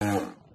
嗯